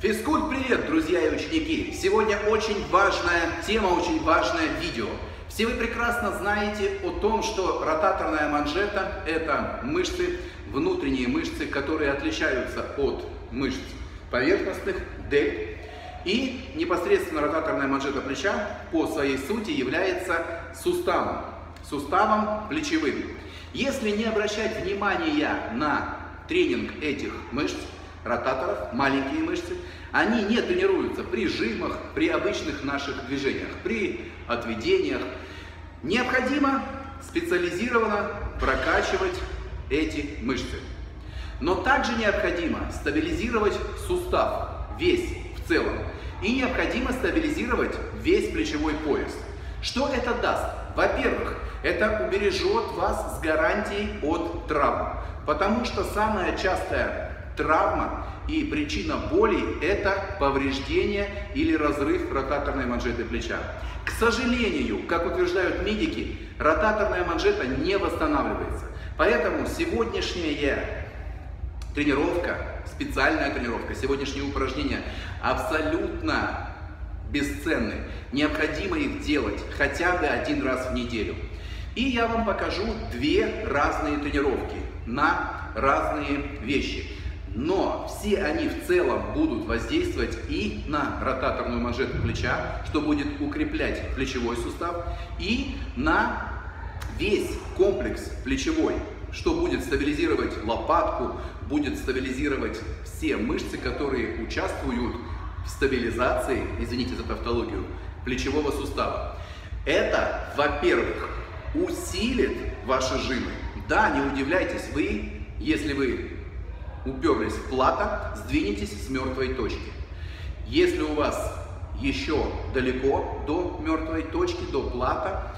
Физкульт, привет, друзья и ученики! Сегодня очень важная тема, очень важное видео. Все вы прекрасно знаете о том, что ротаторная манжета – это мышцы, внутренние мышцы, которые отличаются от мышц поверхностных, дельт. И непосредственно ротаторная манжета плеча по своей сути является суставом, суставом плечевым. Если не обращать внимания на тренинг этих мышц, ротаторов, маленькие мышцы, они не тренируются при жимах, при обычных наших движениях, при отведениях. Необходимо специализированно прокачивать эти мышцы. Но также необходимо стабилизировать сустав, весь в целом. И необходимо стабилизировать весь плечевой пояс. Что это даст? Во-первых, это убережет вас с гарантией от травм. Потому что самая частая травма и причина боли – это повреждение или разрыв ротаторной манжеты плеча. К сожалению, как утверждают медики, ротаторная манжета не восстанавливается. Поэтому сегодняшняя тренировка, специальная тренировка, сегодняшние упражнения абсолютно бесценны. Необходимо их делать хотя бы один раз в неделю. И я вам покажу две разные тренировки на разные вещи. Но все они в целом будут воздействовать и на ротаторную манжету плеча, что будет укреплять плечевой сустав, и на весь комплекс плечевой, что будет стабилизировать лопатку, будет стабилизировать все мышцы, которые участвуют в стабилизации, извините за тавтологию, плечевого сустава. Это, во-первых, усилит ваши жимы. Да, не удивляйтесь, вы, если вы уперлись в плата, сдвинетесь с мертвой точки. Если у вас еще далеко до мертвой точки, до плата,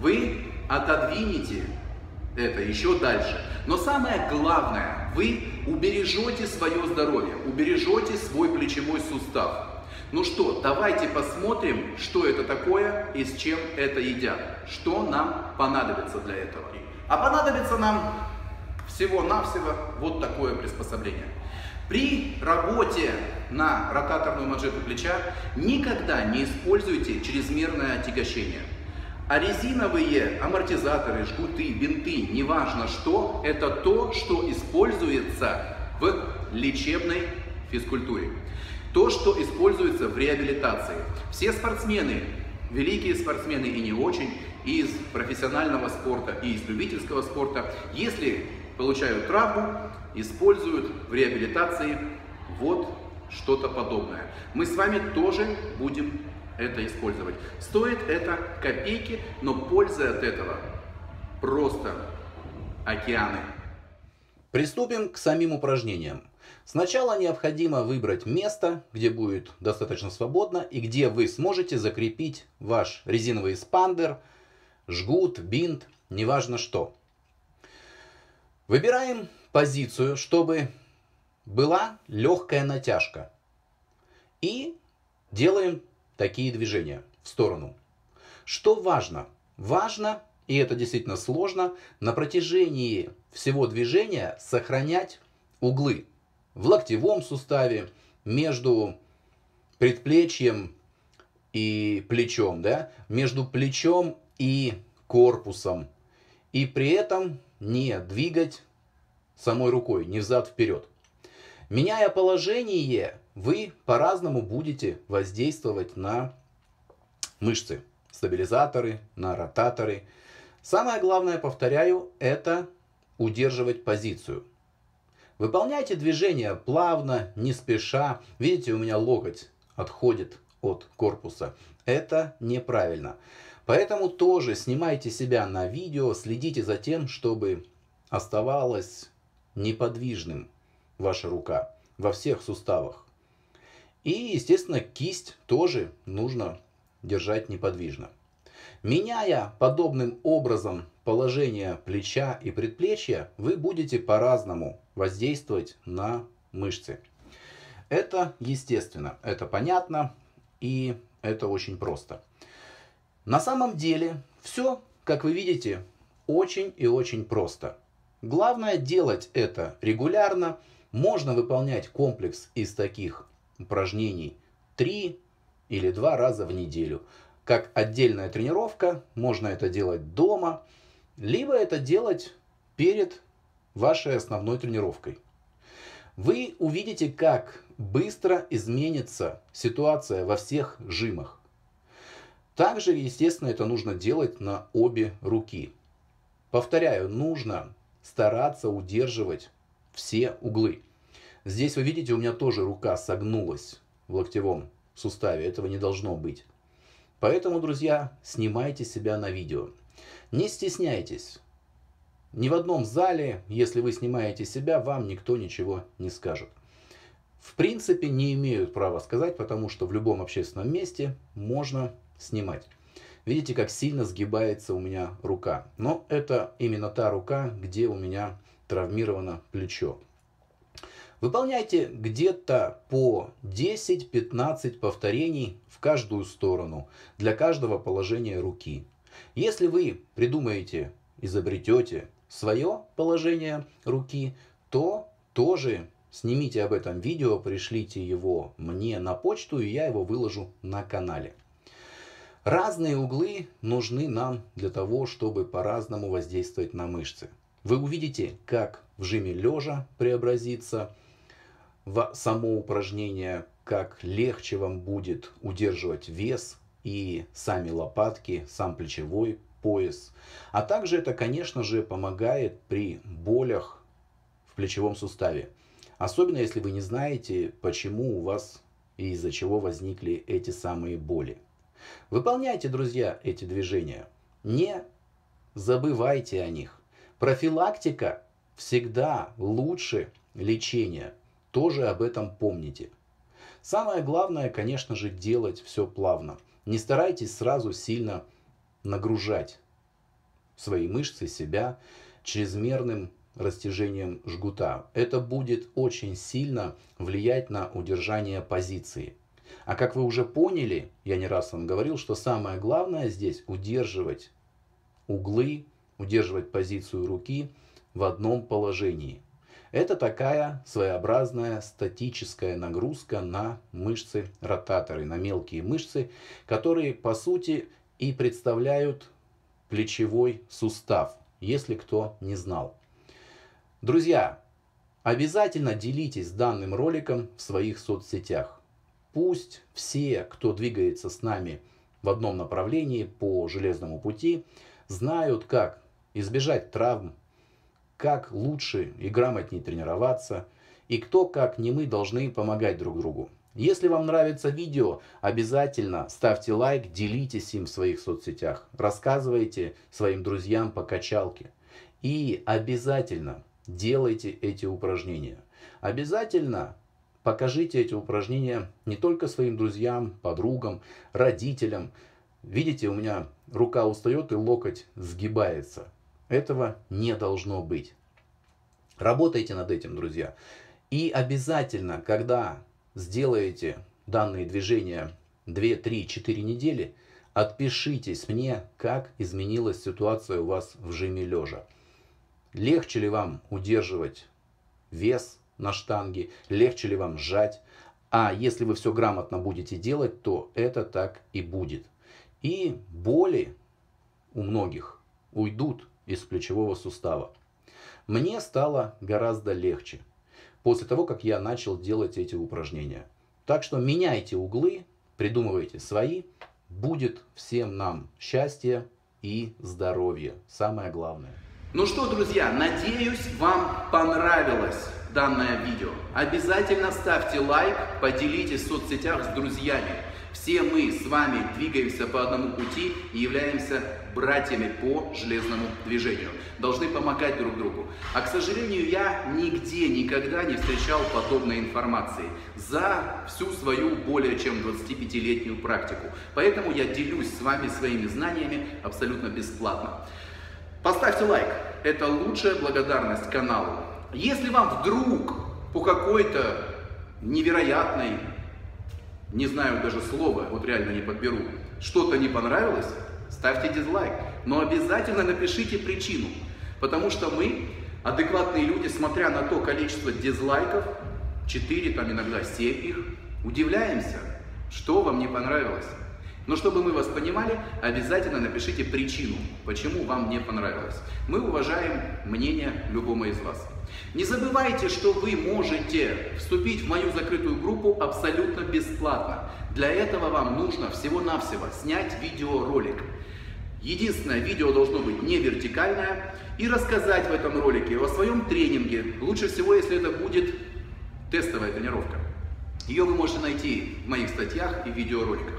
вы отодвинете это еще дальше. Но самое главное, вы убережете свое здоровье, убережете свой плечевой сустав. Ну что, давайте посмотрим, что это такое и с чем это едят. Что нам понадобится для этого. А понадобится нам всего-навсего вот такое приспособление. При работе на ротаторную манжету плеча никогда не используйте чрезмерное отягощение. А резиновые амортизаторы, жгуты, бинты, неважно что, это то, что используется в лечебной физкультуре. То, что используется в реабилитации. Все спортсмены, великие спортсмены и не очень, из профессионального спорта и из любительского спорта, если получают травму, используют в реабилитации вот что-то подобное. Мы с вами тоже будем это использовать. Стоит это копейки, но польза от этого просто океаны. Приступим к самим упражнениям. Сначала необходимо выбрать место, где будет достаточно свободно и где вы сможете закрепить ваш резиновый спандер, жгут, бинт, неважно что. Выбираем позицию, чтобы была легкая натяжка. И делаем такие движения в сторону. Что важно? Важно, и это действительно сложно, на протяжении всего движения сохранять углы в локтевом суставе, между предплечьем и плечом, да, между плечом и корпусом. И при этом не двигать самой рукой, не взад-вперед. Меняя положение, вы по-разному будете воздействовать на мышцы, стабилизаторы, на ротаторы. Самое главное, повторяю, это удерживать позицию. Выполняйте движение плавно, не спеша. Видите, у меня локоть отходит от корпуса. Это неправильно. Поэтому тоже снимайте себя на видео, следите за тем, чтобы оставалась неподвижным ваша рука во всех суставах. И, естественно, кисть тоже нужно держать неподвижно. Меняя подобным образом положение плеча и предплечья, вы будете по-разному воздействовать на мышцы. Это естественно, это понятно и это очень просто. На самом деле все, как вы видите, очень и очень просто. Главное делать это регулярно. Можно выполнять комплекс из таких упражнений 3 или 2 раза в неделю. Как отдельная тренировка, можно это делать дома, либо это делать перед вашей основной тренировкой. Вы увидите, как быстро изменится ситуация во всех жимах. Также, естественно, это нужно делать на обе руки. Повторяю, нужно стараться удерживать все углы. Здесь вы видите, у меня тоже рука согнулась в локтевом суставе. Этого не должно быть. Поэтому, друзья, снимайте себя на видео. Не стесняйтесь. Ни в одном зале, если вы снимаете себя, вам никто ничего не скажет. В принципе, не имеют права сказать, потому что в любом общественном месте можно снимать. Видите, как сильно сгибается у меня рука. Но это именно та рука, где у меня травмировано плечо. Выполняйте где-то по 10-15 повторений в каждую сторону для каждого положения руки. Если вы придумаете, изобретете свое положение руки, то тоже снимите об этом видео, пришлите его мне на почту, и я его выложу на канале. Разные углы нужны нам для того, чтобы по-разному воздействовать на мышцы. Вы увидите, как в жиме лежа преобразится в само упражнение, как легче вам будет удерживать вес и сами лопатки, сам плечевой пояс. А также это, конечно же, помогает при болях в плечевом суставе. Особенно если вы не знаете, почему у вас и из-за чего возникли эти самые боли. Выполняйте, друзья, эти движения. Не забывайте о них. Профилактика всегда лучше лечения. Тоже об этом помните. Самое главное, конечно же, делать все плавно. Не старайтесь сразу сильно нагружать свои мышцы, себя чрезмерным растяжением жгута. Это будет очень сильно влиять на удержание позиции. А как вы уже поняли, я не раз вам говорил, что самое главное здесь удерживать углы, удерживать позицию руки в одном положении. Это такая своеобразная статическая нагрузка на мышцы ротаторы, на мелкие мышцы, которые по сути и представляют плечевой сустав, если кто не знал. Друзья, обязательно делитесь данным роликом в своих соцсетях. Пусть все, кто двигается с нами в одном направлении по железному пути, знают, как избежать травм, как лучше и грамотнее тренироваться, и кто, как не мы, должны помогать друг другу. Если вам нравится видео, обязательно ставьте лайк, делитесь им в своих соцсетях, рассказывайте своим друзьям по качалке. И обязательно делайте эти упражнения. Обязательно покажите эти упражнения не только своим друзьям, подругам, родителям. Видите, у меня рука устает и локоть сгибается. Этого не должно быть. Работайте над этим, друзья. И обязательно, когда сделаете данные движения 2, 3, 4 недели, отпишитесь мне, как изменилась ситуация у вас в жиме лежа. Легче ли вам удерживать вес на штанге, легче ли вам сжать. А если вы все грамотно будете делать, то это так и будет. И боли у многих уйдут из плечевого сустава. Мне стало гораздо легче после того, как я начал делать эти упражнения. Так что меняйте углы, придумывайте свои. Будет всем нам счастье и здоровье. Самое главное. Ну что, друзья, надеюсь, вам понравилось данное видео. Обязательно ставьте лайк, поделитесь в соцсетях с друзьями. Все мы с вами двигаемся по одному пути и являемся братьями по железному движению. Должны помогать друг другу. А, к сожалению, я нигде никогда не встречал подобной информации за всю свою более чем 25-летнюю практику. Поэтому я делюсь с вами своими знаниями абсолютно бесплатно. Поставьте лайк. Это лучшая благодарность каналу. Если вам вдруг по какой-то невероятной не знаю даже слова, вот реально не подберу, что-то не понравилось, ставьте дизлайк. Но обязательно напишите причину. Потому что мы, адекватные люди, смотря на то количество дизлайков, 4, там иногда 7 их, удивляемся, что вам не понравилось. Но чтобы мы вас понимали, обязательно напишите причину, почему вам не понравилось. Мы уважаем мнение любого из вас. Не забывайте, что вы можете вступить в мою закрытую группу абсолютно бесплатно. Для этого вам нужно всего-навсего снять видеоролик. Единственное, видео должно быть не вертикальное и рассказать в этом ролике о своем тренинге. Лучше всего, если это будет тестовая тренировка. Ее вы можете найти в моих статьях и видеороликах.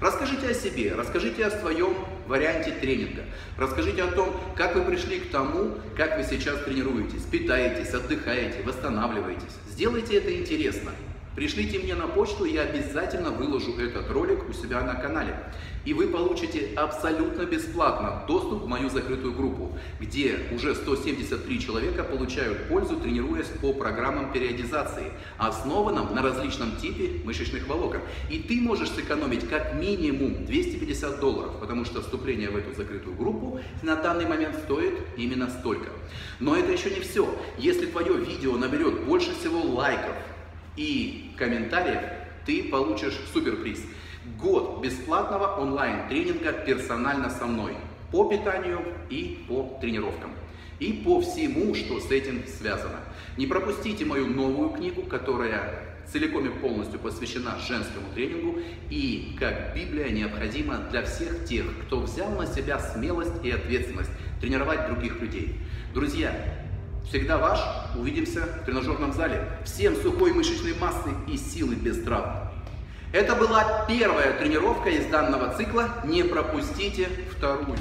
Расскажите о себе, расскажите о своем варианте тренинга, расскажите о том, как вы пришли к тому, как вы сейчас тренируетесь, питаетесь, отдыхаете, восстанавливаетесь. Сделайте это интересно. Пришлите мне на почту, я обязательно выложу этот ролик у себя на канале. И вы получите абсолютно бесплатно доступ в мою закрытую группу, где уже 173 человека получают пользу, тренируясь по программам периодизации, основанным на различном типе мышечных волокон. И ты можешь сэкономить как минимум 250 долларов, потому что вступление в эту закрытую группу на данный момент стоит именно столько. Но это еще не все. Если твое видео наберет больше всего лайков, и комментариев ты получишь суперприз. Год бесплатного онлайн-тренинга персонально со мной по питанию и по тренировкам. И по всему, что с этим связано. Не пропустите мою новую книгу, которая целиком и полностью посвящена женскому тренингу и как Библия необходима для всех тех, кто взял на себя смелость и ответственность тренировать других людей. Друзья, Всегда ваш. Увидимся в тренажерном зале. Всем сухой мышечной массы и силы без травм. Это была первая тренировка из данного цикла. Не пропустите вторую.